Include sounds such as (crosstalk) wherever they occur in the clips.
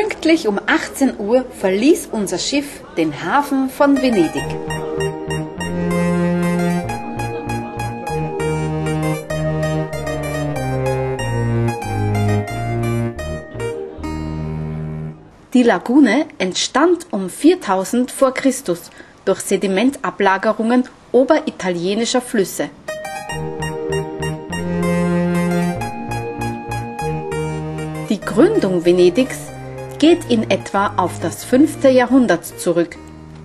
Pünktlich um 18 Uhr verließ unser Schiff den Hafen von Venedig. Die Lagune entstand um 4000 vor Christus durch Sedimentablagerungen oberitalienischer Flüsse. Die Gründung Venedigs geht in etwa auf das 5. Jahrhundert zurück,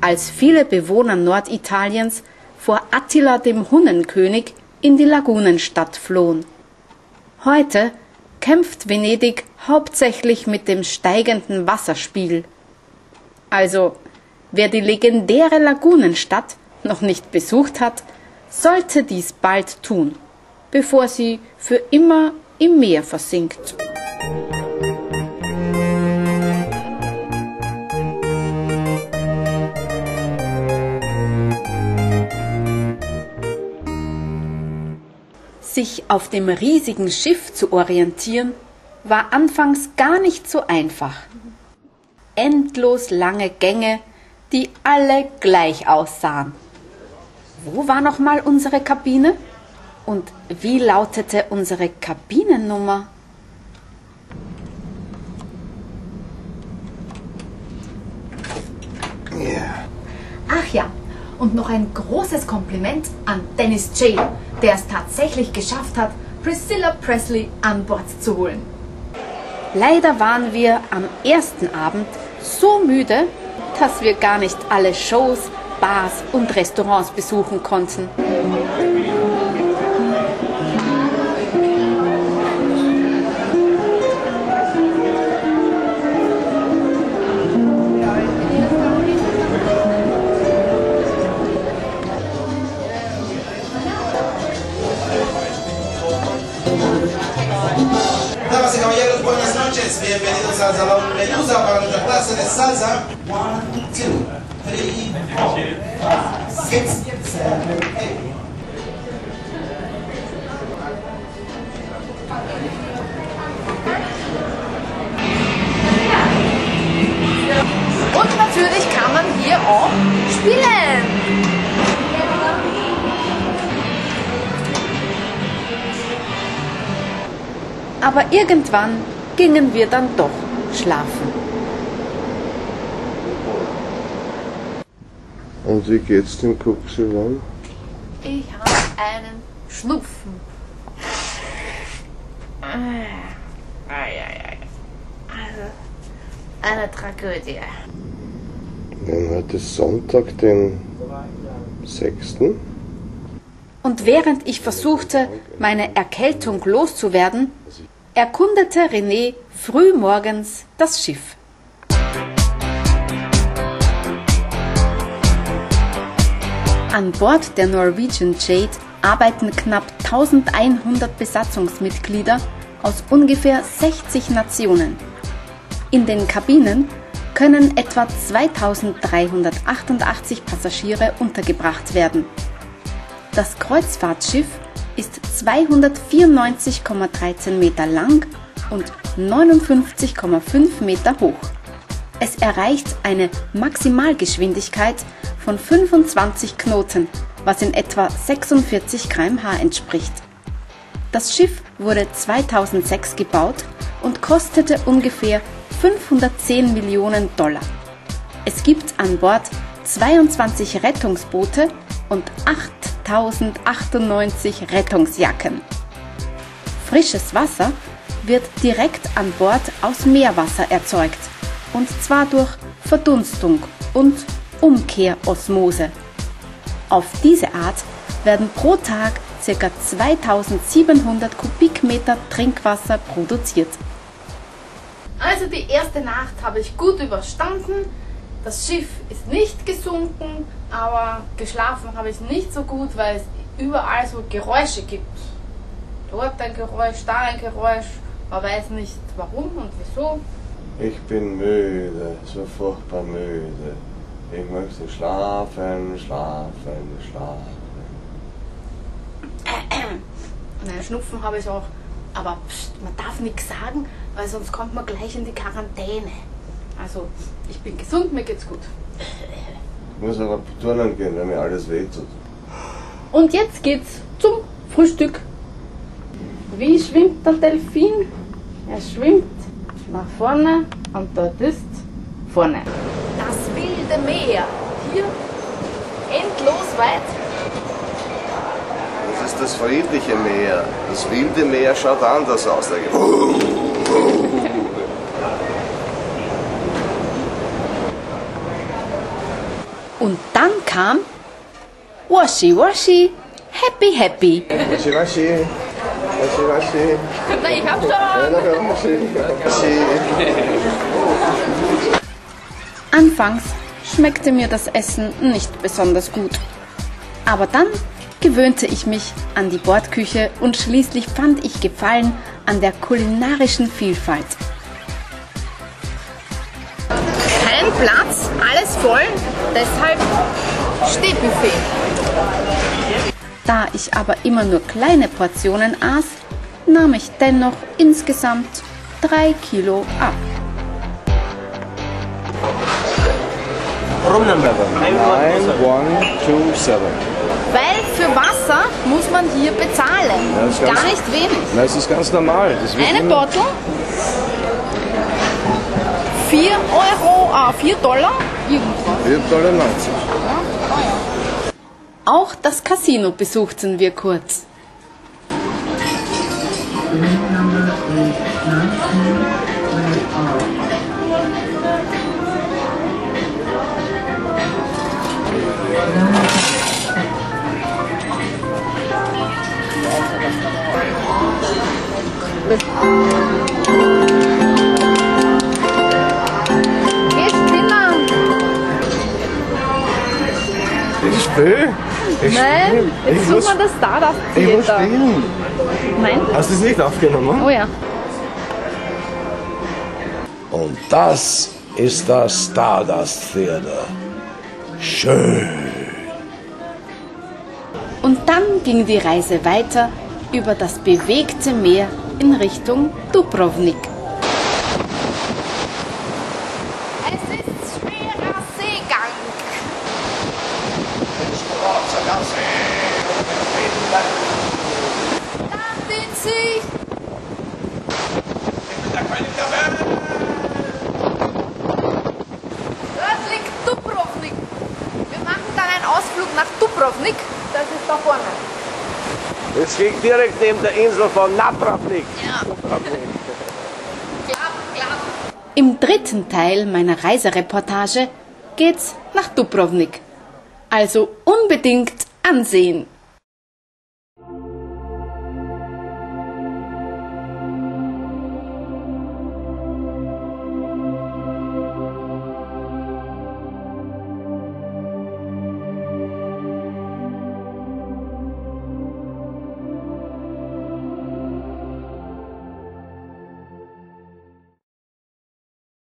als viele Bewohner Norditaliens vor Attila dem Hunnenkönig in die Lagunenstadt flohen. Heute kämpft Venedig hauptsächlich mit dem steigenden Wasserspiegel. Also, wer die legendäre Lagunenstadt noch nicht besucht hat, sollte dies bald tun, bevor sie für immer im Meer versinkt. Sich auf dem riesigen Schiff zu orientieren, war anfangs gar nicht so einfach. Endlos lange Gänge, die alle gleich aussahen. Wo war nochmal unsere Kabine? Und wie lautete unsere Kabinennummer? Ja. Ach ja, und noch ein großes Kompliment an Dennis J., der es tatsächlich geschafft hat, Priscilla Presley an Bord zu holen. Leider waren wir am ersten Abend so müde, dass wir gar nicht alle Shows, Bars und Restaurants besuchen konnten. Noches. Bienvenidos al Salón Medusa para nuestra clase de salsa. One, two, three, four, five, six, seven, eight. Und natürlich kann man hier auch spielen. Aber irgendwann gingen wir dann doch schlafen. Und wie geht's dem Kuxelon? Ich habe einen Schnupfen. Also, eine Tragödie. Dann heute ist Sonntag, den 6. Und während ich versuchte, meine Erkältung loszuwerden, erkundete René frühmorgens das Schiff. An Bord der Norwegian Jade arbeiten knapp 1100 Besatzungsmitglieder aus ungefähr 60 Nationen. In den Kabinen können etwa 2388 Passagiere untergebracht werden. Das Kreuzfahrtschiff ist 294,13 Meter lang und 59,5 Meter hoch. Es erreicht eine Maximalgeschwindigkeit von 25 Knoten, was in etwa 46 km/h entspricht. Das Schiff wurde 2006 gebaut und kostete ungefähr 510 Millionen Dollar. Es gibt an Bord 22 Rettungsboote und 8098 Rettungsjacken. Frisches Wasser wird direkt an Bord aus Meerwasser erzeugt und zwar durch Verdunstung und Umkehrosmose. Auf diese Art werden pro Tag ca. 2700 Kubikmeter Trinkwasser produziert. Also die erste Nacht habe ich gut überstanden. Das Schiff ist nicht gesunken, aber geschlafen habe ich nicht so gut, weil es überall so Geräusche gibt. Dort ein Geräusch, da ein Geräusch. Man weiß nicht warum und wieso. Ich bin müde, so furchtbar müde. Ich möchte schlafen, schlafen, schlafen. Und einen Schnupfen habe ich auch. Aber pst, man darf nichts sagen, weil sonst kommt man gleich in die Quarantäne. Also, ich bin gesund, mir geht's gut. Ich muss aber turnen gehen, weil mir alles wehtut. Und jetzt geht's zum Frühstück. Wie schwimmt der Delfin? Er schwimmt nach vorne und dort ist vorne. Das wilde Meer. Hier endlos weit. Das ist das friedliche Meer. Das wilde Meer schaut anders aus. (laughs) Da geht- Und dann kam Washi Washi, Happy Happy. Waschi, waschi. Waschi, waschi. Na, ich hab schon. Waschi. Anfangs schmeckte mir das Essen nicht besonders gut. Aber dann gewöhnte ich mich an die Bordküche und schließlich fand ich Gefallen an der kulinarischen Vielfalt. Platz, alles voll, deshalb Stehbuffet. Da ich aber immer nur kleine Portionen aß, nahm ich dennoch insgesamt drei Kilo ab. Room number nine one two seven. Weil für Wasser muss man hier bezahlen. Ja, das ist ganz- Gar nicht wenig. Das ist ganz normal. Eine Bottle, 4 Euro, ah, 4 Dollar, irgendwas. 4,90 Dollar. Auch das Casino besuchten wir kurz. Ich Nein, spiel. jetzt ich sucht muss, man das Stardust ich muss Theater. spielen. Nein? Hast du es nicht aufgenommen? Oh ja. Und das ist das Stardust Theater. Schön. Und dann ging die Reise weiter über das bewegte Meer in Richtung Dubrovnik. Es ist schwerer Seegang. Da sind sie. Liegt Dubrovnik. Wir machen dann einen Ausflug nach Dubrovnik. Das ist da vorne. Es liegt direkt neben der Insel von Napravnik. Klapp, klapp. Im dritten Teil meiner Reisereportage geht's nach Dubrovnik. Also unbedingt ansehen.